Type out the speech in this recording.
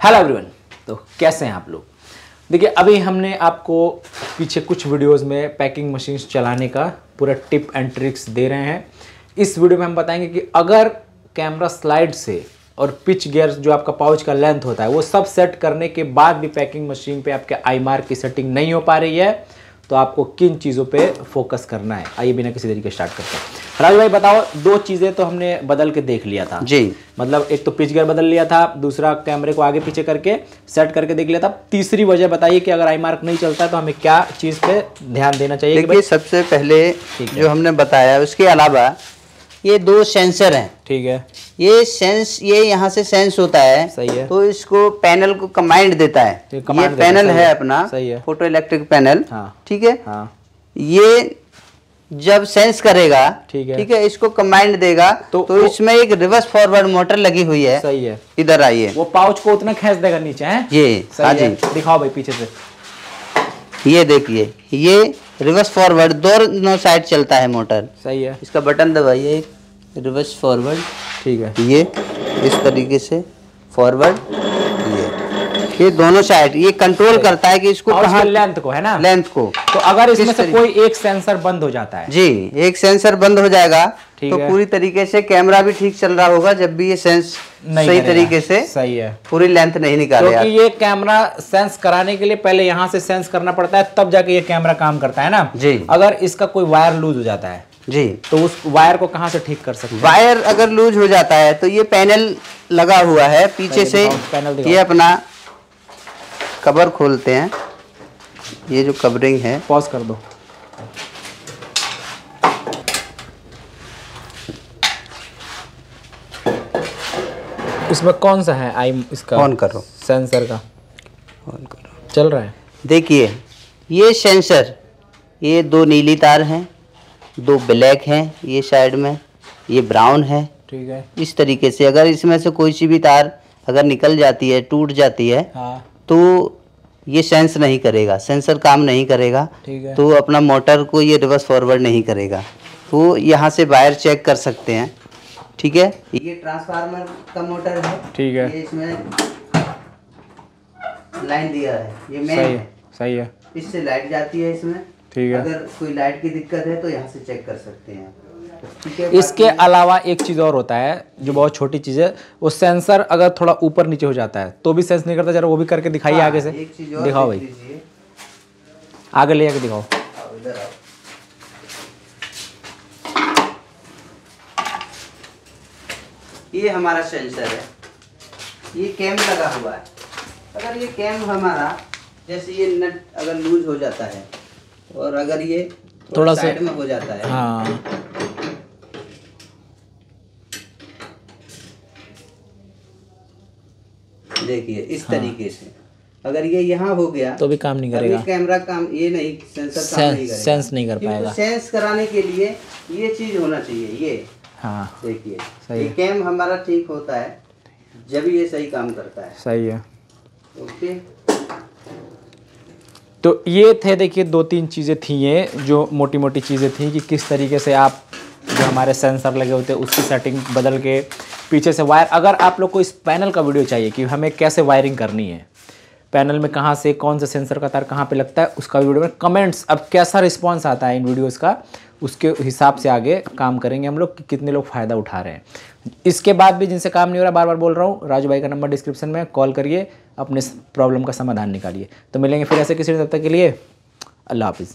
Hello everyone तो कैसे हैं आप लोग? देखिए, अभी हमने आपको पीछे कुछ वीडियोस में पैकिंग मशीन्स चलाने का पूरा टिप एंड ट्रिक्स दे रहे हैं। इस वीडियो में हम बताएँगे कि अगर कैमरा स्लाइड से और पिच गियर जो आपका पाउच का लेंथ होता है, वो सब सेट करने के बाद भी पैकिंग मशीन पे आपके आई मार्क की सेटिंग नहीं हो पा रही है तो आपको किन चीज़ों पे फोकस करना है? आइए बिना किसी तरीके स्टार्ट करते हैं। राजू भाई बताओ दो चीज़ें तो हमने बदल के देख लिया था। जी। मतलब एक तो पिच गियर बदल लिया था दूसरा कैमरे को आगे पीछे करके सेट करके देख लिया था। तीसरी वजह बताइए कि अगर आई मार्क नहीं चलता है तो हमें क्या चीज़ पे ध्यान देना चाहिए देखिए सबसे पहले जो हमने बताया उसके अलावा ये दो सेंसर हैं। ठीक है। ये सेंस ये यहाँ से सेंस होता है सही है। तो इसको पैनल को कमांड देता है। ये पैनल है है, अपना सही है। फ़ोटो इलेक्ट्रिक पैनल हाँ। ठीक है? हाँ। ये जब सेंस करेगा ठीक है। ठीक है इसको कमांड देगा तो तो, इसमें एक रिवर्स फॉरवर्ड मोटर लगी हुई है। सही है। इधर आइए। वो पाउच को उतना खींच देगा नीचे है? ये हाँ जी। दिखाओ भाई पीछे से। ये देखिए ये रिवर्स फॉरवर्ड दोनों साइड चलता है मोटर सही है। इसका बटन दबाइए रिवर्स फॉरवर्ड ठीक है। ये इस तरीके से फॉरवर्ड ये। ये दोनों साइड ये कंट्रोल करता है कि इसको कहाँ लेंथ को है ना? लेंथ को। तो अगर इसमें से कोई एक सेंसर बंद हो जाता है। जी एक सेंसर बंद हो जाएगा तो पूरी तरीके से कैमरा भी ठीक चल रहा होगा जब भी ये सेंस नहीं सही तरीके से सही है। पूरी लेंथ नहीं निकालेगा क्योंकि ये कैमरा सेंस कराने के लिए पहले यहाँ से सेंस करना पड़ता है तब जाके ये कैमरा काम करता है ना? जी। अगर इसका कोई वायर लूज हो जाता है। जी। तो उस वायर को कहाँ से ठीक कर सकते हैं? वायर अगर लूज हो जाता है तो ये पैनल लगा हुआ है पीछे से पैनल ये अपना कवर खोलते हैं। ये जो कवरिंग है। पॉज कर दो। इसमें कौन सा है? आई इसका ऑन करो। सेंसर का। ऑन करो। चल रहा है। देखिए ये सेंसर ये दो नीली तार हैं। दो ब्लैक हैं ये साइड में ये ब्राउन है। ठीक है। इस तरीके से अगर इसमें से कोई सी भी तार अगर निकल जाती है टूट जाती है हाँ। तो ये सेंस नहीं करेगा सेंसर काम नहीं करेगा। ठीक है। तो अपना मोटर को ये रिवर्स फॉरवर्ड नहीं करेगा। तो यहाँ से वायर चेक कर सकते हैं। ठीक है? ये ट्रांसफार्मर का मोटर है। ठीक है। ये इसमें लाइन दिया है। ये मेन सही है सही है। इससे लाइट जाती है इसमें। ठीक है। अगर कोई लाइट की दिक्कत है तो यहाँ से चेक कर सकते हैं। इसके अलावा एक चीज़ और होता है जो बहुत छोटी चीज़ है वो सेंसर अगर थोड़ा ऊपर नीचे हो जाता है तो भी सेंस नहीं करता जरा वो भी करके दिखाइए हाँ, आगे से। एक चीज़ और दिखाओ भाई। आगे ले जाके दिखाओ। ये हमारा सेंसर है। ये कैम लगा हुआ है। अगर ये कैम हमारा जैसे ये नट अगर लूज हो जाता है और अगर ये थोड़ा सा- में हो जाता है। हाँ। देखिए इस हाँ। तरीके से। अगर ये यहाँ हो गया तो भी काम नहीं करेगा। कैमरा काम ये नहीं सेंसर काम नहीं करेगा। सेंस नहीं कर पाएगा। सेंस कराने के लिए ये चीज़ होना चाहिए ये। हाँ। देखिए सही कैम हमारा ठीक होता है जब ये सही काम करता है। सही है। ओके। तो ये थे देखिए दो तीन चीज़ें थी ये, जो मोटी मोटी चीज़ें थी कि किस तरीके से आप जो हमारे सेंसर लगे होते हैं, उसकी सेटिंग बदल के पीछे से वायर, अगर आप लोग को इस पैनल का वीडियो चाहिए कि हमें कैसे वायरिंग करनी है पैनल में कहाँ से, कौन सा सेंसर का तार कहाँ पे लगता है, उसका वीडियो में कमेंट्स अब कैसा रिस्पांस आता है इन वीडियोस का, उसके हिसाब से आगे काम करेंगे हम लोग कि कितने लोग फ़ायदा उठा रहे हैं। इसके बाद भी जिनसे काम नहीं हो रहा, बार बार बोल रहा हूँ, राजू भाई का नंबर डिस्क्रिप्शन में कॉल करिए, अपने प्रॉब्लम का समाधान निकालिए। तो मिलेंगे फिर ऐसे किसी तब तक के लिए, अल्लाह हाफिज़।